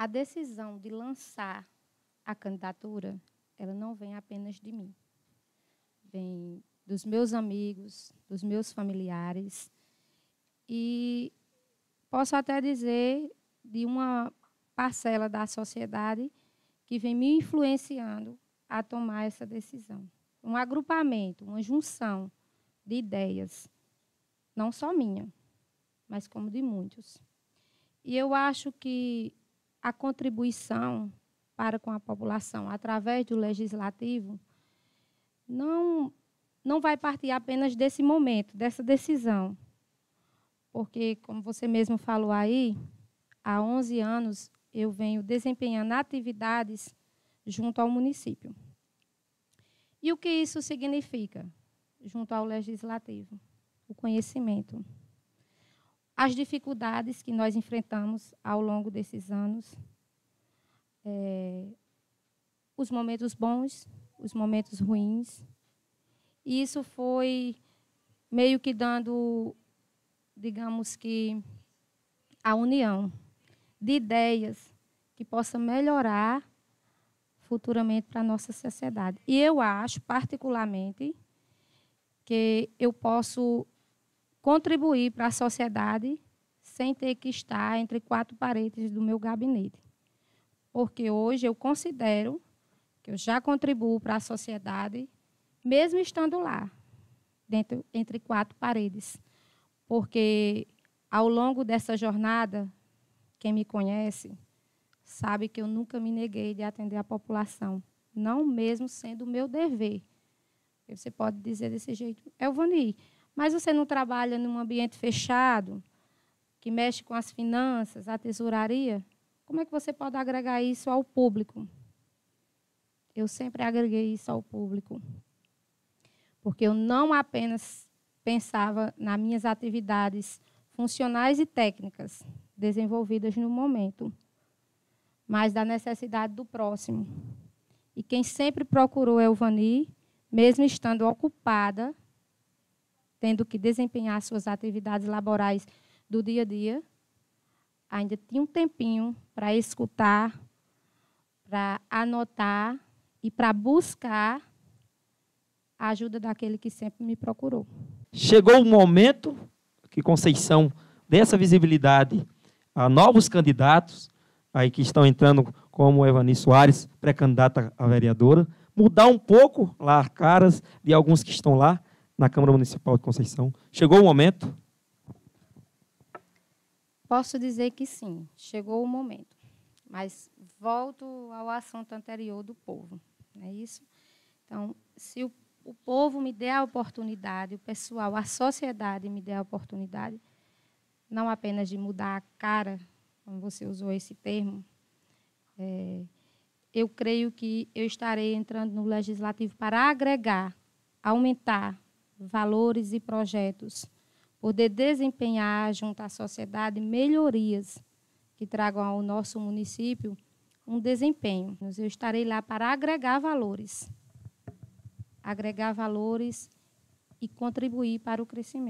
a decisão de lançar a candidatura, ela não vem apenas de mim. Vem dos meus amigos, dos meus familiares e posso até dizer de uma parcela da sociedade que vem me influenciando a tomar essa decisão. Um agrupamento, uma junção de ideias, não só minha, mas como de muitos. E eu acho que a contribuição para com a população através do legislativo não não vai partir apenas desse momento, dessa decisão. Porque como você mesmo falou aí, há 11 anos eu venho desempenhando atividades junto ao município. E o que isso significa junto ao legislativo? O conhecimento as dificuldades que nós enfrentamos ao longo desses anos, é, os momentos bons, os momentos ruins. E isso foi meio que dando, digamos que, a união de ideias que possa melhorar futuramente para a nossa sociedade. E eu acho, particularmente, que eu posso contribuir para a sociedade sem ter que estar entre quatro paredes do meu gabinete. Porque hoje eu considero que eu já contribuo para a sociedade, mesmo estando lá, dentro, entre quatro paredes. Porque ao longo dessa jornada, quem me conhece sabe que eu nunca me neguei de atender a população, não mesmo sendo o meu dever. Você pode dizer desse jeito, Elvani, mas você não trabalha num ambiente fechado, que mexe com as finanças, a tesouraria? Como é que você pode agregar isso ao público? Eu sempre agreguei isso ao público. Porque eu não apenas pensava nas minhas atividades funcionais e técnicas desenvolvidas no momento, mas da necessidade do próximo. E quem sempre procurou Elvani, mesmo estando ocupada, tendo que desempenhar suas atividades laborais do dia a dia, ainda tinha um tempinho para escutar, para anotar e para buscar a ajuda daquele que sempre me procurou. Chegou o momento que Conceição dê essa visibilidade a novos candidatos aí que estão entrando, como Evani Soares, pré-candidata a vereadora, mudar um pouco lá as caras de alguns que estão lá na Câmara Municipal de Conceição. Chegou o momento? Posso dizer que sim, chegou o momento. Mas volto ao assunto anterior do povo, não é isso? Então, se o, o povo me der a oportunidade, o pessoal, a sociedade me der a oportunidade, não apenas de mudar a cara, como você usou esse termo, é, eu creio que eu estarei entrando no legislativo para agregar, aumentar valores e projetos, poder desempenhar junto à sociedade melhorias que tragam ao nosso município um desempenho. Eu estarei lá para agregar valores, agregar valores e contribuir para o crescimento.